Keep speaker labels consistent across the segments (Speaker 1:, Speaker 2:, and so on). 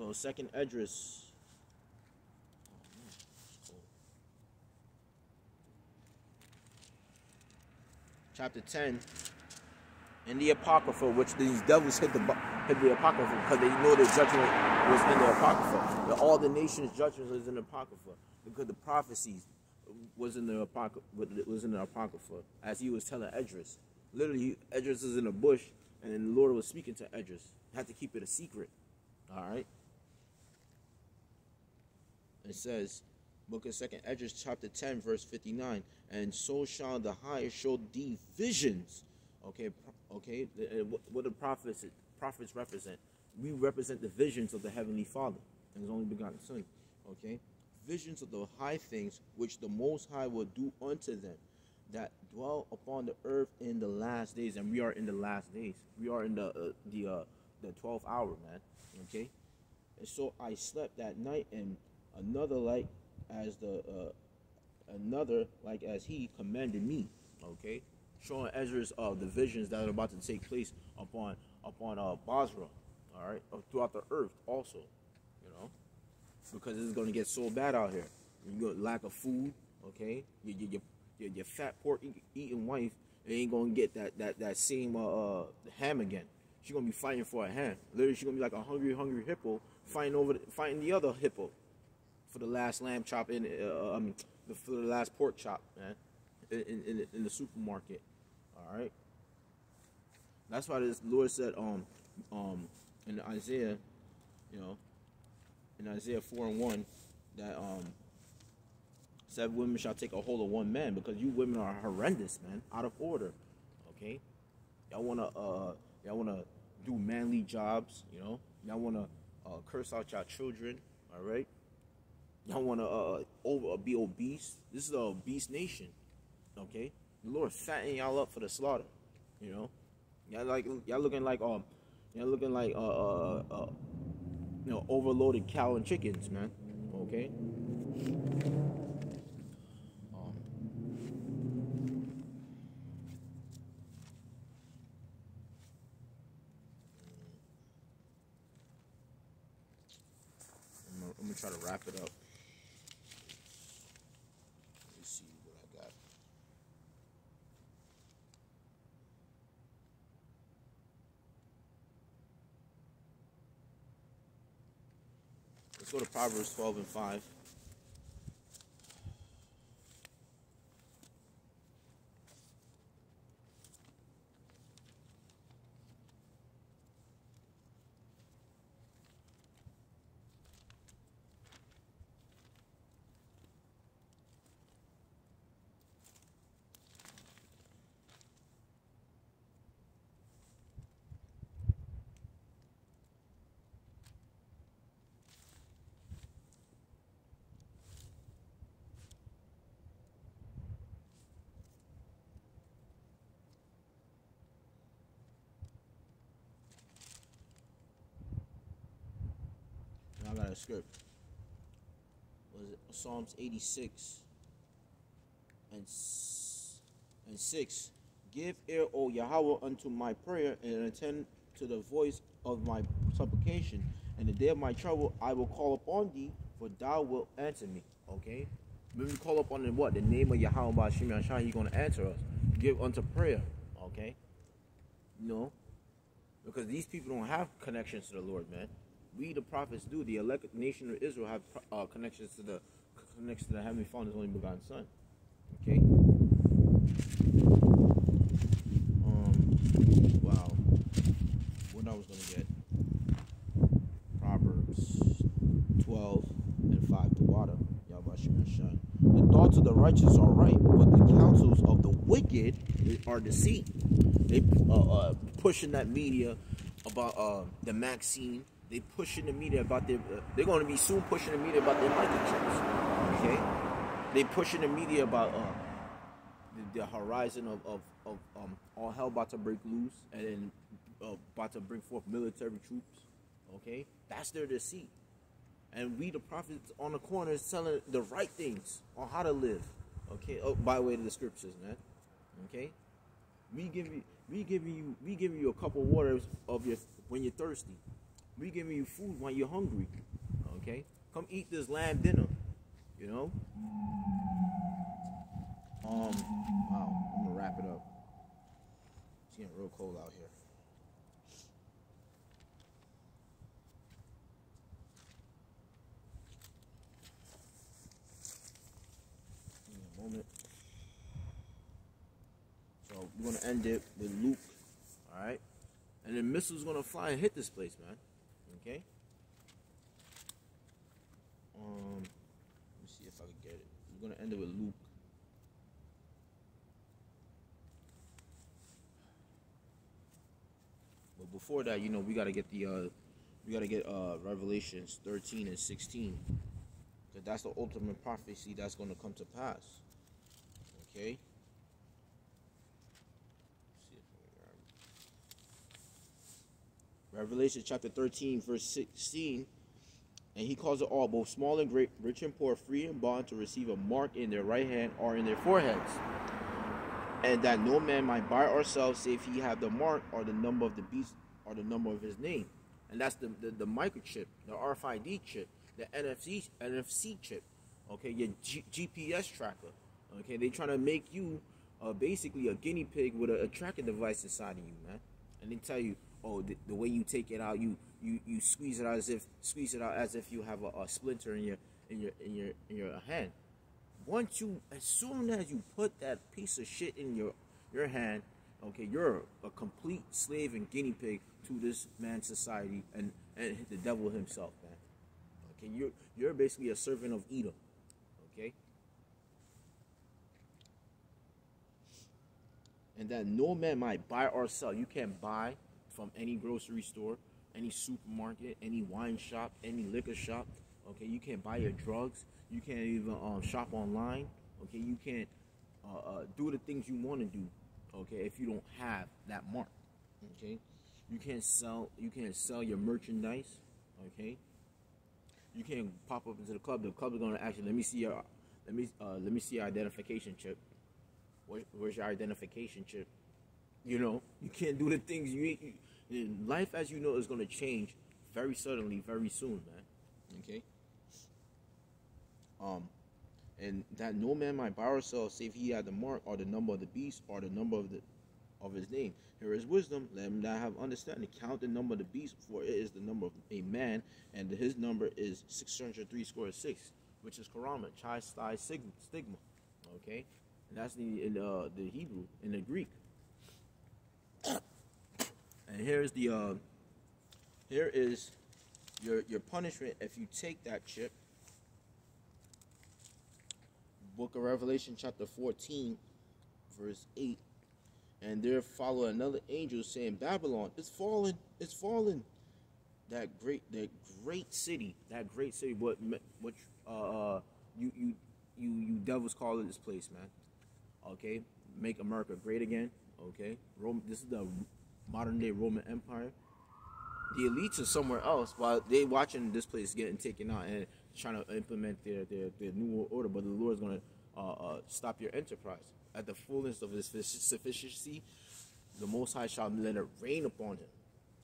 Speaker 1: So second cold. Chapter ten. In the Apocrypha, which these devils hit the hit the Apocrypha because they know the judgment was in the Apocrypha. All the nations' judgment was in the Apocrypha because the prophecies was in the Apocrypha. Was in the Apocrypha as he was telling Esdras Literally, Esdras is in a bush, and the Lord was speaking to Esdras. Had to keep it a secret. All right. It says, Book of Second Esdras, chapter ten, verse fifty-nine. And so shall the higher show thee visions. Okay, okay. uh, What, what the prophets prophets represent? We represent the visions of the heavenly Father and His only begotten Son. Okay, visions of the high things which the Most High will do unto them that dwell upon the earth in the last days, and we are in the last days. We are in the uh, the uh, the twelfth hour, man. Okay, and so I slept that night, and another like as the uh, another like as he commanded me. Okay, showing Ezra's uh, the visions that are about to take place upon upon uh, Basra. All right, throughout the earth also. You know, because it's going to get so bad out here. You got lack of food. Okay, your your, your, your, fat pork eating wife ain't gonna get that that that same uh, uh ham again. She gonna be fighting for a ham. Literally, she gonna be like a hungry hungry hippo fighting over the, fighting the other hippo for the last lamb chop in uh, um the, for the last pork chop, man, in in, in the supermarket. All right. That's why this Lord said um um in Isaiah, you know, in Isaiah four and one, that um seven women shall take a hold of one man because you women are horrendous, man, out of order. Okay, y'all wanna uh y'all wanna do manly jobs, you know, y'all wanna uh, curse out y'all children, all right. Y'all wanna uh over be obese. This is a obese nation, okay. The Lord fatten y'all up for the slaughter, you know. Y'all like y'all looking like um y'all looking like uh uh, uh you know overloaded cow and chickens, man. Okay. Um, I'm gonna try to wrap it up. Let me see what I got. Go to Proverbs 12 and 5. Got a script. Was it Psalms 86 and and 6? Give ear, O Yahweh, unto my prayer, and attend to the voice of my supplication. In the day of my trouble, I will call upon thee, for thou wilt answer me. Okay? When we call upon the what? The name of Yahweh Bashim Yashai, he's going to answer us. Give unto prayer. Okay? No. Because these people don't have connections to the Lord, man. We, the prophets, do. The elect nation of Israel have uh, connections to the connections to the Heavenly Father, His only begotten Son. Okay. Um. Wow. What I was gonna get. Proverbs twelve and five to water. The thoughts of the righteous are right, but the counsels of the wicked are deceit. They uh, uh, pushing that media about uh, the vaccine. They pushing the media about their. Uh, they're going to be soon pushing the media about their microchips. Okay, they pushing the media about uh, the, the horizon of of, of um, all hell about to break loose and then uh, about to bring forth military troops. Okay, that's their deceit. And we, the prophets, on the corners telling the right things on how to live. Okay, oh, by way of the scriptures, man. Okay, we give you, we give you, we give you a cup of water of your when you're thirsty. We giving you food when you're hungry. Okay? Come eat this lamb dinner. You know? Um, wow, I'm gonna wrap it up. It's getting real cold out here. Me a moment. So we're gonna end it with Luke. Alright? And then missiles gonna fly and hit this place, man. Okay? Um let me see if I can get it. We're gonna end it with Luke. But before that, you know, we gotta get the uh we gotta get uh Revelations 13 and 16. Because that's the ultimate prophecy that's gonna come to pass. Okay? See if I can grab it. Revelation chapter 13, verse 16. And he calls it all, both small and great, rich and poor, free and bond, to receive a mark in their right hand or in their foreheads. And that no man might buy or sell, save he have the mark or the number of the beast or the number of his name. And that's the, the, the microchip, the RFID chip, the NFC NFC chip, okay, your G- GPS tracker. Okay, they trying to make you uh, basically a guinea pig with a, a tracking device inside of you, man. And they tell you, oh, the, the way you take it out, you you you squeeze it out as if squeeze it out as if you have a, a splinter in your in your in your in your hand. Once you, as soon as you put that piece of shit in your your hand, okay, you're a complete slave and guinea pig to this man's society and and the devil himself, man. Okay, you're you're basically a servant of Edom. Okay. and that no man might buy or sell. You can't buy from any grocery store, any supermarket, any wine shop, any liquor shop. Okay, you can't buy your drugs. You can't even um, shop online. Okay, you can't uh, uh, do the things you want to do. Okay, if you don't have that mark. Okay, you can't sell. You can't sell your merchandise. Okay, you can't pop up into the club. The club is gonna actually let me see your let me uh, let me see your identification chip. Where, where's your identification chip? You know, you can't do the things you, you life as you know is going to change very suddenly, very soon, man. Okay. Um, and that no man might buy or sell save he had the mark or the number of the beast or the number of the of his name. Here is wisdom. Let him that have understanding. Count the number of the beast, for it is the number of a man, and his number is six hundred three square six, which is karama, chai sty stigma. Okay, and that's the in uh, the Hebrew in the Greek. And here's the uh, here is your your punishment if you take that chip. Book of Revelation, chapter 14, verse 8. And there followed another angel saying, Babylon, it's fallen, it's fallen. That great, that great city, that great city. What, what, uh, you, you, you, you devils call it this place, man. Okay, make America great again. Okay, Rome. This is the modern day Roman Empire. The elites are somewhere else while they watching this place getting taken out and trying to implement their their, their new order. But the Lord's gonna uh, uh, stop your enterprise at the fullness of His sufficiency. The Most High shall let it rain upon him.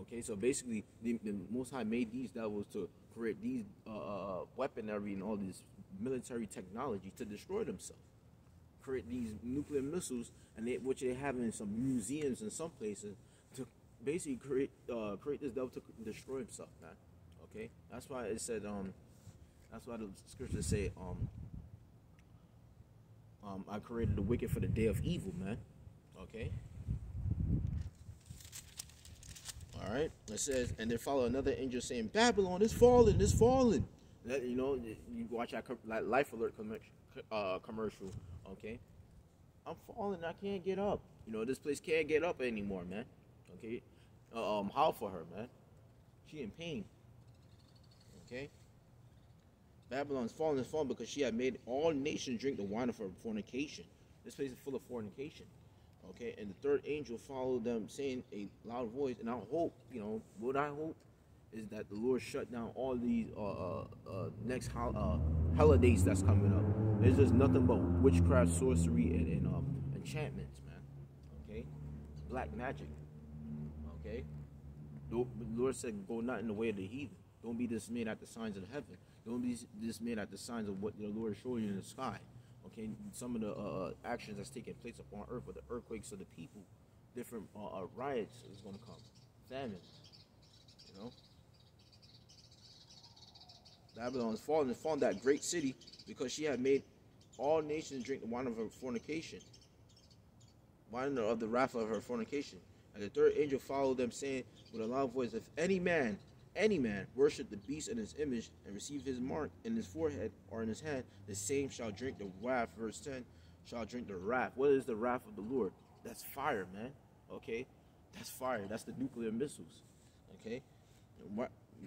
Speaker 1: Okay, so basically, the, the Most High made these devils to create these uh, uh, weaponry and all this military technology to destroy themselves create these nuclear missiles, and they, which they have in some museums in some places, basically create uh, create this devil to destroy himself, man. Okay, that's why it said um, that's why the scriptures say um, um, I created the wicked for the day of evil, man. Okay. All right. It says, and then follow another angel saying, Babylon is falling, it's falling. That, you know, you watch that Life Alert uh, commercial Okay, I'm falling. I can't get up. You know, this place can't get up anymore, man. Okay, uh, um, how for her, man? She in pain. Okay. Babylon's fallen is fallen because she had made all nations drink the wine of her fornication. This place is full of fornication. Okay, and the third angel followed them, saying a loud voice, and I hope, you know, what I hope is that the Lord shut down all these uh, uh, uh, next ho- uh, holidays that's coming up. There's just nothing but witchcraft, sorcery, and, and um, enchantments, man. Okay, black magic. The Lord said, "Go not in the way of the heathen. Don't be dismayed at the signs of heaven. Don't be dismayed at the signs of what the Lord is showing you in the sky." Okay, some of the uh, actions that's taking place upon earth, with the earthquakes of the people, different uh, uh, riots is going to come, famine. You know, Babylon is fallen and fallen that great city because she had made all nations drink the wine of her fornication, wine of the wrath of her fornication. And the third angel followed them, saying with a loud voice, If any man, any man, worship the beast in his image and receive his mark in his forehead or in his hand, the same shall drink the wrath. Verse 10 shall drink the wrath. What is the wrath of the Lord? That's fire, man. Okay? That's fire. That's the nuclear missiles. Okay?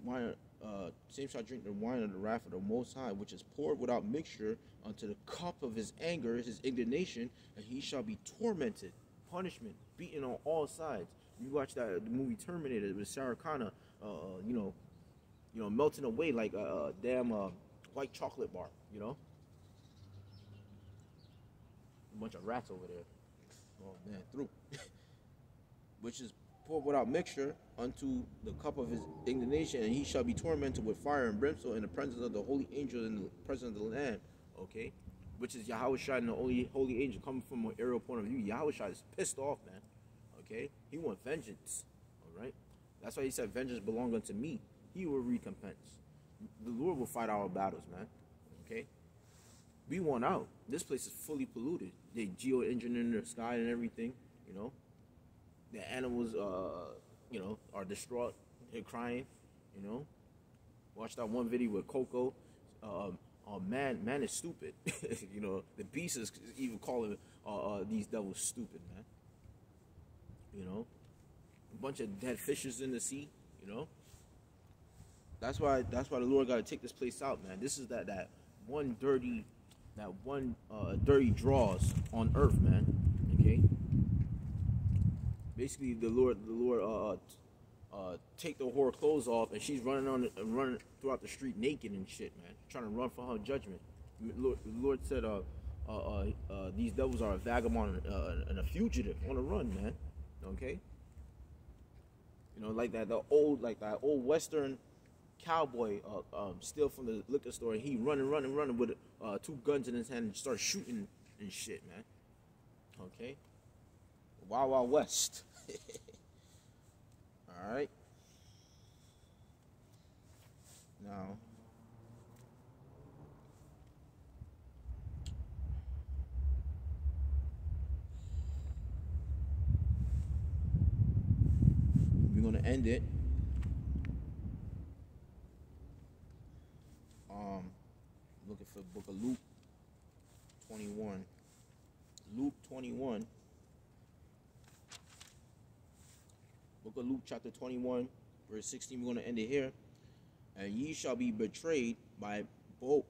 Speaker 1: Wine, uh, same shall drink the wine of the wrath of the Most High, which is poured without mixture unto the cup of his anger, his indignation, and he shall be tormented, punishment, beaten on all sides. You watch that the movie Terminator with Sarah Connor, uh, you know, you know, melting away like a, damn uh, white chocolate bar, you know. A bunch of rats over there. Oh man, through. Which is poured without mixture unto the cup of his indignation, and he shall be tormented with fire and brimstone in the presence of the holy angel in the presence of the Lamb. Okay, which is Yahweh Shai and the holy holy angel coming from an aerial point of view. Yahweh Shai is pissed off, man. Okay, he wants vengeance. All right, that's why he said, "Vengeance belong unto me. He will recompense. The Lord will fight our battles, man." Okay, we want out. This place is fully polluted. They geoengineering the sky and everything. You know, the animals, uh, you know, are distraught. They're crying. You know, watch that one video with Coco. Um, oh man, man is stupid. you know, the beast is even calling uh, uh, these devils stupid, man. You know, a bunch of dead fishes in the sea. You know, that's why that's why the Lord got to take this place out, man. This is that that one dirty, that one uh, dirty draws on earth, man. Okay. Basically, the Lord, the Lord, uh, uh, uh take the whore clothes off, and she's running on, the, running throughout the street naked and shit, man, trying to run from her judgment. Lord, Lord said, uh, uh, uh, uh, these devils are a vagabond uh, and a fugitive on the run, man. Okay. You know, like that the old like that old western cowboy uh, um, steal from the liquor store he running, running, running with uh, two guns in his hand and start shooting and shit, man. Okay. Wild Wild West. All right. Now. We're going to end it. Um, looking for book of Luke 21. Luke 21. Book of Luke, chapter 21, verse 16. We're going to end it here. And ye shall be betrayed by both,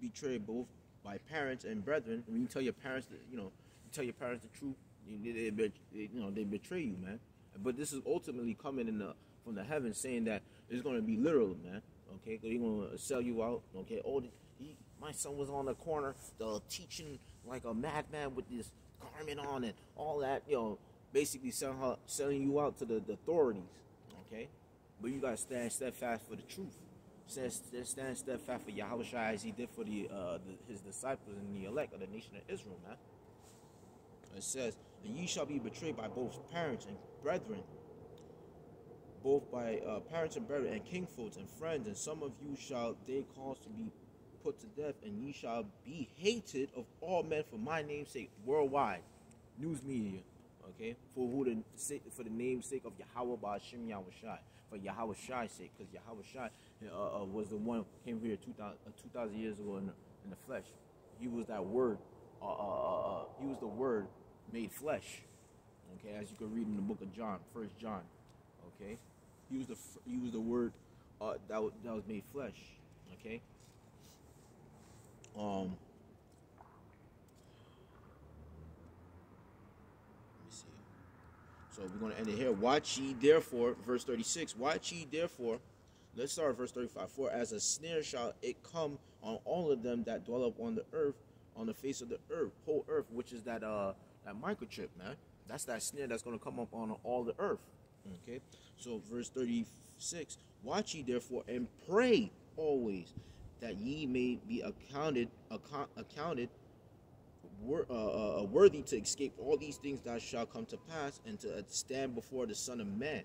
Speaker 1: betrayed both by parents and brethren. When you tell your parents, that, you know, you tell your parents the truth, they, they, you know, they betray you, man. But this is ultimately coming in the from the heavens, saying that it's going to be literal, man. Okay, they're going to sell you out. Okay, oh, he, my son was on the corner, the teaching like a madman with this garment on and all that. You know, basically selling selling you out to the, the authorities. Okay, but you gotta stand steadfast for the truth. Stand, stand steadfast for Yahweh as he did for the, uh, the, his disciples and the elect of the nation of Israel, man. It says, and ye shall be betrayed by both parents and brethren, both by uh, parents and brethren, and kingfolks and friends, and some of you shall they cause to be put to death, and ye shall be hated of all men for my name's sake worldwide. News media, okay, for who the for the name's sake of Yahweh Ba'ashim Yahweh Shai, for Yahweh Shai's sake, because Yahweh Shai uh, uh, was the one who came here 2,000 uh, years ago in the, in the flesh. He was that word. Uh, uh, he was the word made flesh. Okay, as you can read in the book of John, First John. Okay, he was the he was the word uh, that was, that was made flesh. Okay. Um. So we're going to end it here. Watch ye therefore, verse 36. Watch ye therefore. Let's start verse 35. For as a snare shall it come on all of them that dwell upon the earth, on the face of the earth, whole earth, which is that uh that microchip, man. That's that snare that's gonna come up on all the earth. Okay, so verse 36 Watch ye therefore and pray always that ye may be accounted account, accounted wor- uh, uh, uh, worthy to escape all these things that shall come to pass and to stand before the Son of Man.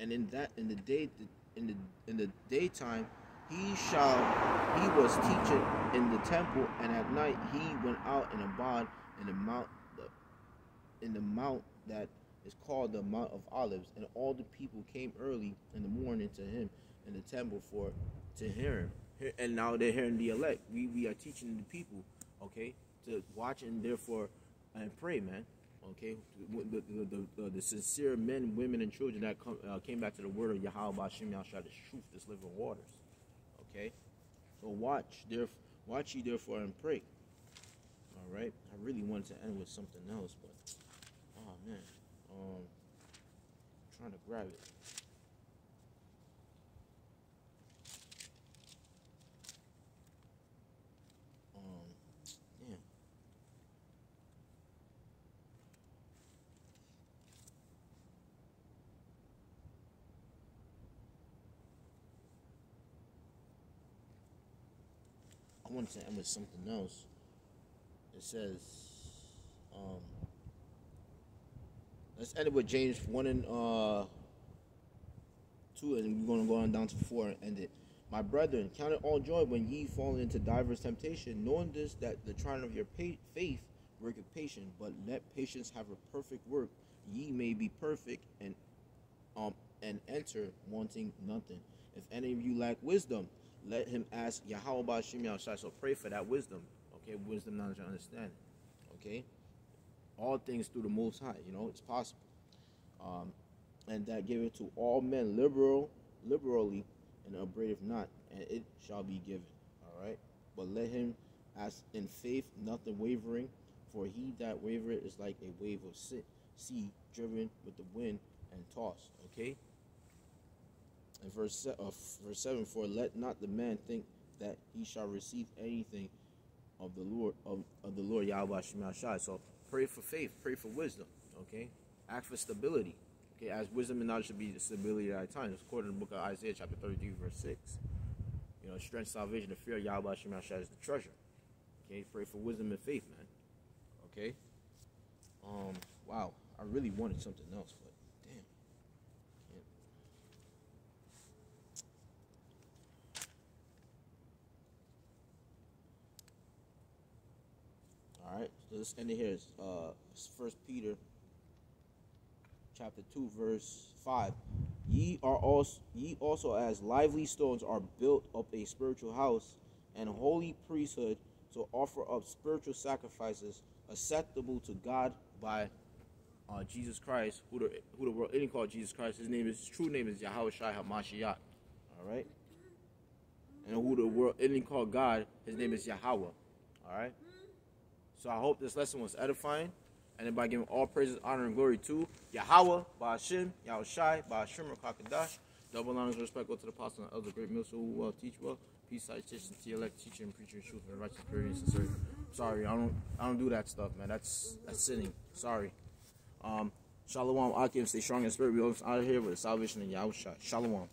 Speaker 1: And in that in the day in the in the daytime he shall he was teaching in the temple and at night he went out and abode in the mount in the mount that is called the Mount of Olives, and all the people came early in the morning to him in the temple for to hear him. And now they're hearing the elect. We we are teaching the people, okay, to watch and therefore and pray, man. Okay, the, the, the, the, sincere men, women, and children that come, uh, came back to the word of Yahweh Bashim Yahshua, the truth, this living waters. Okay, so watch, therefore, watch ye therefore and pray. All right, I really wanted to end with something else, but man, um, I'm trying to grab it. I wanted to end with something else. It says, um, let's end it with James 1 and uh, 2, and we're going to go on down to 4 and end it. My brethren, count it all joy when ye fall into divers temptation, knowing this, that the trying of your faith worketh patience, but let patience have a perfect work, ye may be perfect and um and enter wanting nothing. If any of you lack wisdom, let him ask Yahweh Yahushai. So pray for that wisdom. Okay, wisdom, knowledge, and understanding. Okay, all things through the Most High. You know, it's possible. Um, and that give it to all men liberal, liberally, and upbraideth not, and it shall be given. All right, but let him ask in faith, nothing wavering. For he that wavereth is like a wave of sea driven with the wind and tossed. Okay And verse, uh, verse 7 For let not the man think that he shall receive anything of the Lord of, of the Lord Yahweh Shai. So pray for faith, pray for wisdom. Okay? Ask for stability. Okay, as wisdom and knowledge should be the stability at times. According to the book of Isaiah, chapter 33, verse 6. You know, strength, salvation, the fear of Yahweh Shai is the treasure. Okay, pray for wisdom and faith, man. Okay? Um, wow. I really wanted something else, but All right, so let's end it here. Uh, First Peter, chapter two, verse five. Ye are also ye also as lively stones are built up a spiritual house and holy priesthood to offer up spiritual sacrifices acceptable to God by uh, Jesus Christ, who the who the world any call Jesus Christ. His name is his true name is Yahweh Shai Hamashiach. All right, and who the world any call God. His name is Yahweh. All right. So I hope this lesson was edifying. And then by giving all praises, honor, and glory to Yahweh, Ba'ashim, Yahweh Shai, Ba'ashim, Rakakadash. Double honors and respect go to the apostle and elder great Milso who well teach well. Peace, citation, to elect, teaching, and preaching truth and righteous, purity, and sincerity. Sorry, I don't I don't do that stuff, man. That's that's sinning. Sorry. Um, Shalom, Akim, stay strong in spirit. We always out of here with the salvation Yahweh Shai. Shalom.